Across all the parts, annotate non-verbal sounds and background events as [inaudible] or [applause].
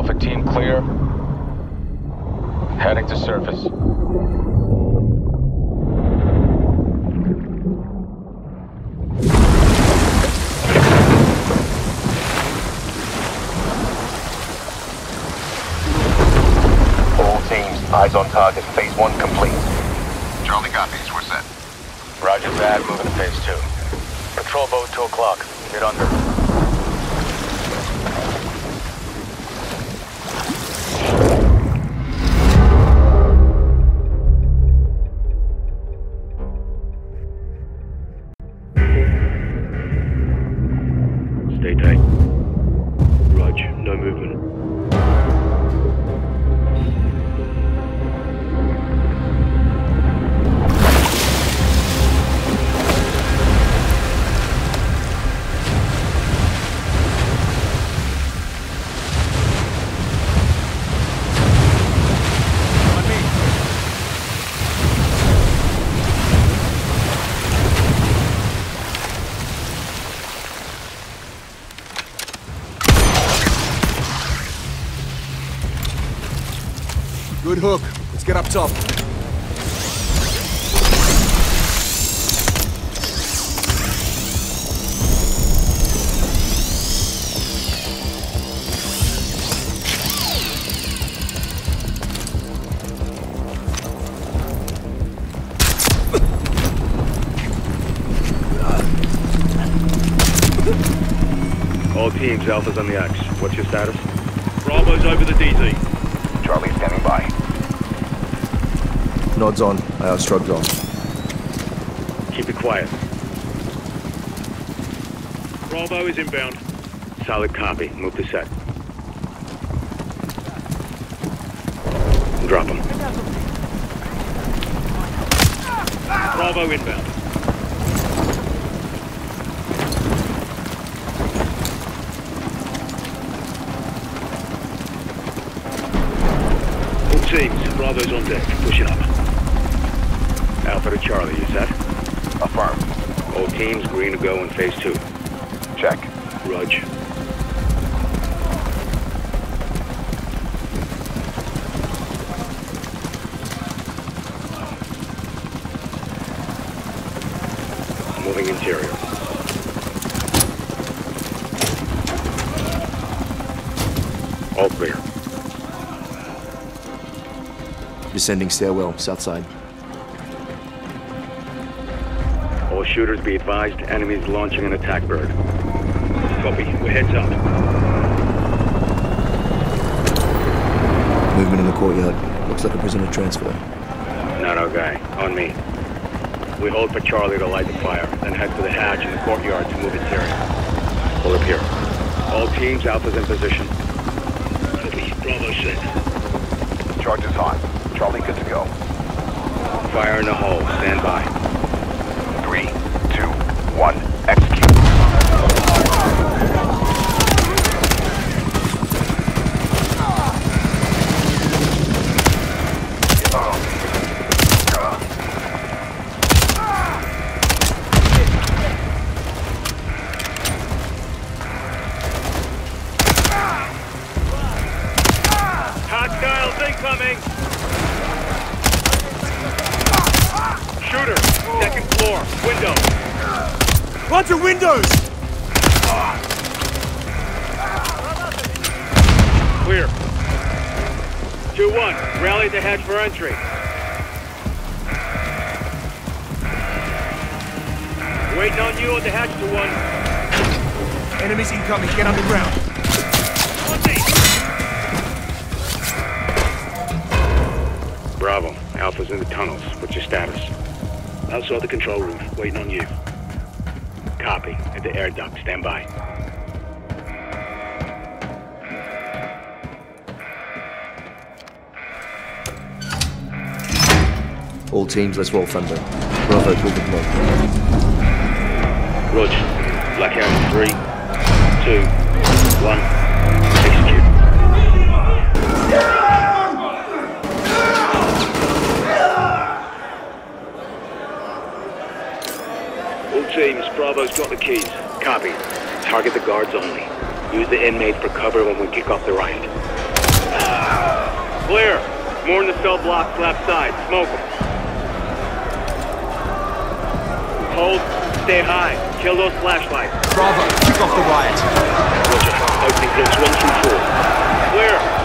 Alpha team clear. Heading to surface. All teams, eyes on target. Phase one complete. Charlie copies. We're set. Roger that, moving to phase two. Patrol boat 2 o'clock. Get under. Let's top. All teams, Alpha's on the X. What's your status? Bravo's over the DZ. Charlie standing by. Nods on. I shrugs off. Keep it quiet. Bravo is inbound. Solid copy. Move to set. Drop him. Bravo inbound. All teams, Bravo's on deck. Push it up. Alpha to Charlie, you set? Affirm. All teams green to go in phase two. Check. Rudge. Moving interior. All clear. Descending stairwell, south side. Shooters be advised, enemies launching an attack bird. Copy. We're heads up. Movement in the courtyard. Looks like a prisoner transfer. Not our guy. On me. We hold for Charlie to light the fire, then head for the hatch in the courtyard to move interior. Pull up here. All teams, Alpha's in position. Copy. Bravo set. Charge is hot. Charlie good to go. Fire in the hole. Stand by. Three, two, one, execute. Hostiles incoming! Shooter, floor, window. Roger windows! Clear. 2-1, rally the hatch for entry. Waiting on you at the hatch to one. Enemies incoming. Get underground. Bravo, Alpha's in the tunnels. What's your status? Outside the control room, waiting on you. Copy. At the air duct, stand by. All teams, let's roll thunder. Bravo, pull the block. Rog, blackout three, two, one, Bravo's got the keys. Copy. Target the guards only. Use the inmates for cover when we kick off the riot. Clear. More in the cell blocks left side. Smoke them. Hold. Stay high. Kill those flashlights. Bravo, kick off the riot. Roger. Opening blocks one through four. Clear.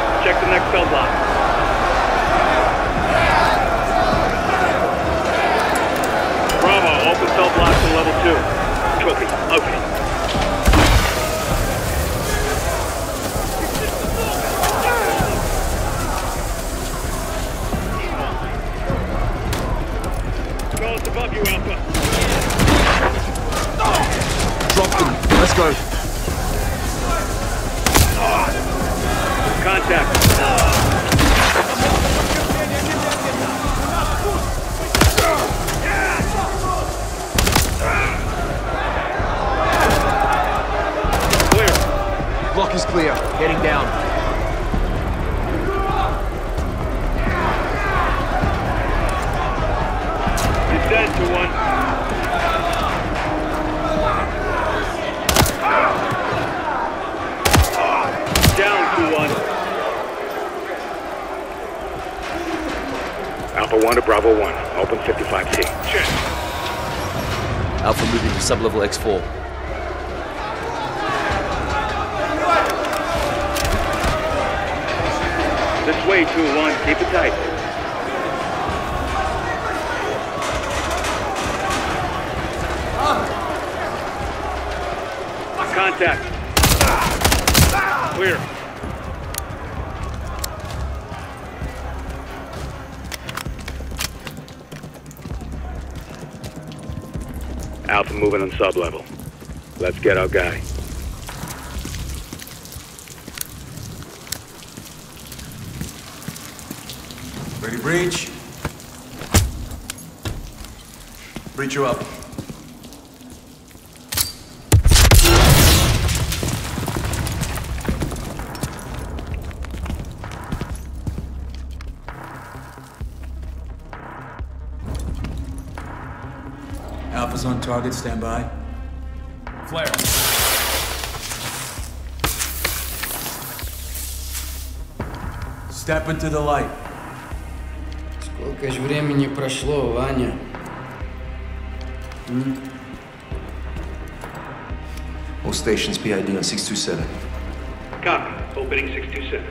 Contact. Clear. Block is clear. Heading down. Descend to one. Alpha 1 to Bravo 1. Open 55T. Check. Alpha moving to sub-level X4. This way, 2-1. Keep it tight. Contact. Ah. Clear. Alpha moving on sub-level. Let's get our guy. Ready, breach. Breach you up. Alpha's on target, stand by. Flare. Step into the light. Сколько ж времени прошло, Ваня? All stations PID on 627. Copy. Opening 627.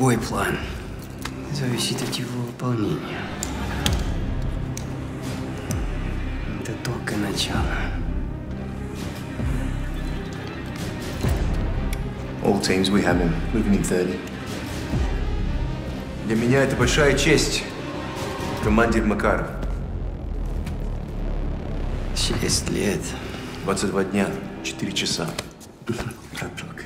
Любой план зависит от его выполнения. Это только начало. All teams, we have him. Moving in 30. Для меня это большая честь. Командир Макаров. Шесть лет. 22 дня, 4 часа. [laughs] Браток.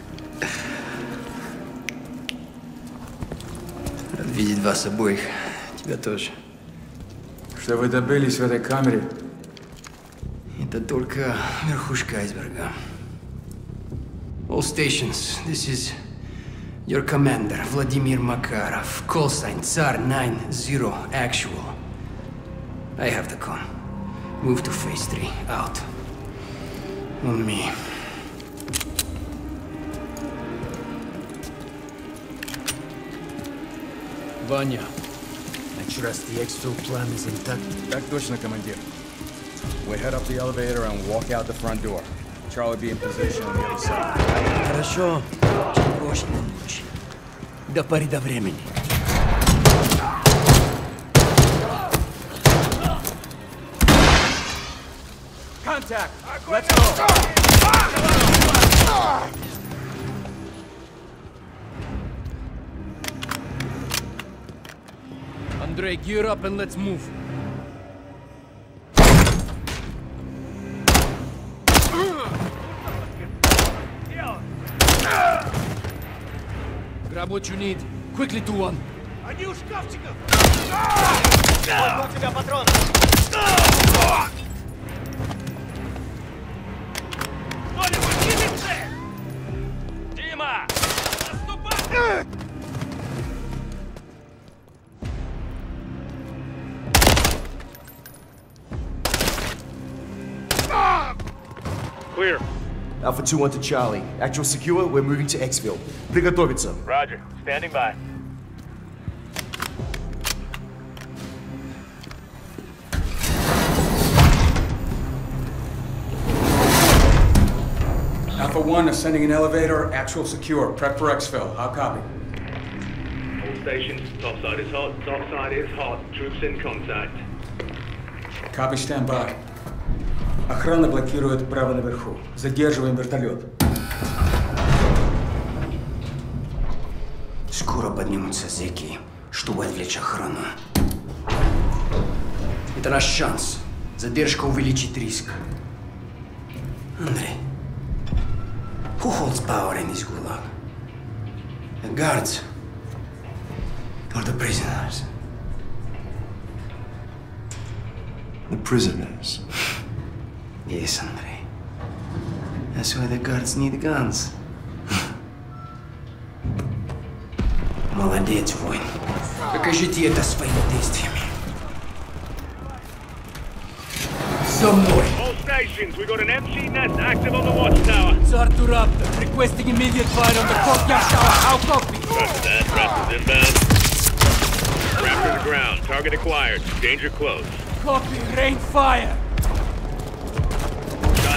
Видеть вас обоих. Тебя тоже. Что вы добились в этой камере? Это только верхушка айсберга. All stations, this is your commander, Vladimir Makarov. Call sign Tsar 9-0, actual. I have the con. Move to phase 3, out. On me. Vanya, I trust the exfil plan is intact. Так точно, командир. We head up the elevator and walk out the front door. Charlie be in position on the other side. Хорошо. Чего ж не лучше? До поры до времени. Contact! Let's go! Andrei, gear up and let's move. Grab what you need. Quickly to one. Clear. Alpha 2 1 to Charlie. Actual secure, we're moving to exfil. Приготовиться. Roger. Standing by. Alpha 1 ascending an elevator, actual secure. Prep for exfil. I'll copy. All stations, topside is hot, topside is hot. Troops in contact. Copy, stand by. Охрана блокирует право наверху. Задерживаем вертолет. Скоро поднимутся зеки, чтобы отвлечь охрану. Это наш шанс. Задержка увеличит риск. Андрей, who holds power in this gulag? The guards or the prisoners? The prisoners. Yes, Andre. That's why the guards need guns. [laughs] Молодец, воин. Покажите это своими действиями. Со мной. All stations, we got an MG nest active on the watchtower. Sartu Raptor, requesting immediate fire on the courtyard tower. How copy? Roger that. Raptor's inbound. Raptor the ground. Target acquired. Danger close. Copy. Rain fire.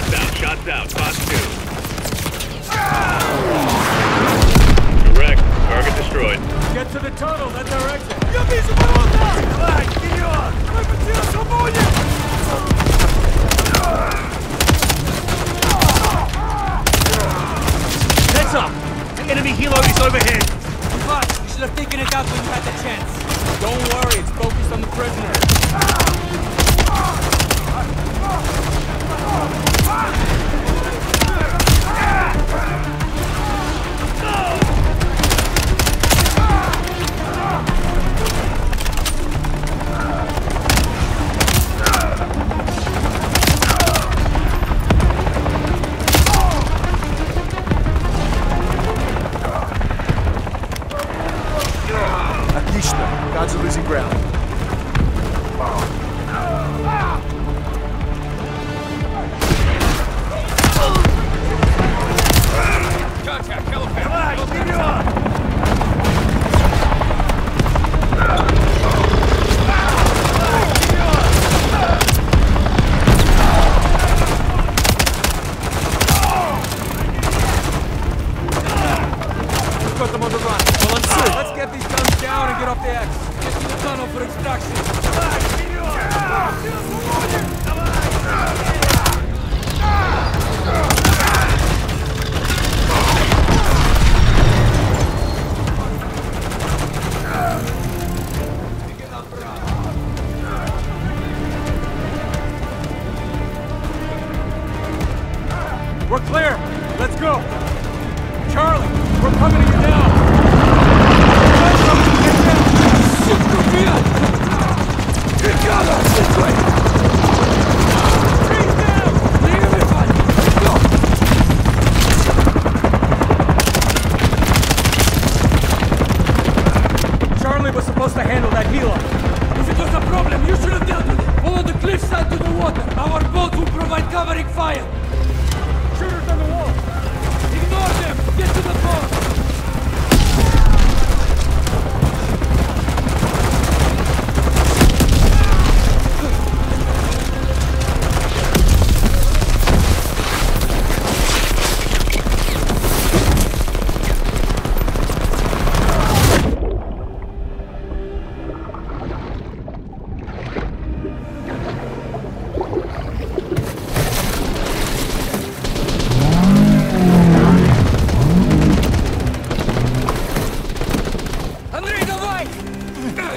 Shots out, shots out. Boss two. Correct. Target destroyed. Get to the tunnel, that's our exit. Я вижу ворота! Давай, вперед! Мы потеряли свободе! Heads up! The enemy helo is overhead! But you should have taken it out when you had the chance. Don't worry, it's focused on the prisoner.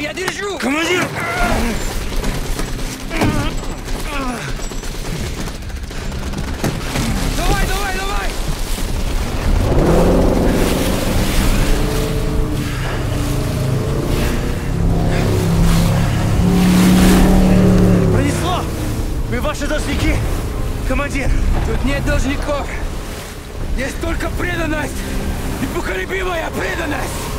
Я держу! Командир! Давай, давай, давай! Пронесло! Мы ваши должники, командир! Тут нет должников! Есть только преданность! Непоколебимая преданность!